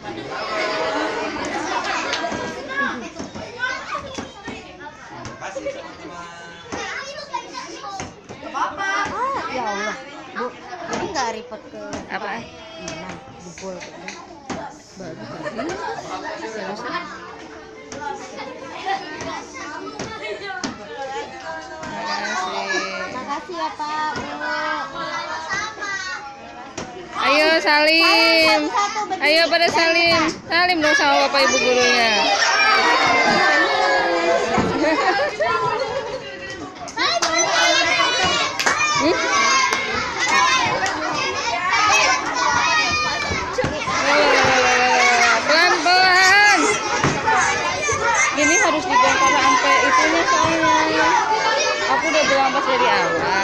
ya Allah bu ini nggak repot ke apa mana ya Pak. Ayo salim. Ayo pada salim. Salim dong sama Bapak Ibu gurunya. Pelan-pelan. Gini harus dibongkar sampai itunya soalnya. Aku udah bilang pas dari awal.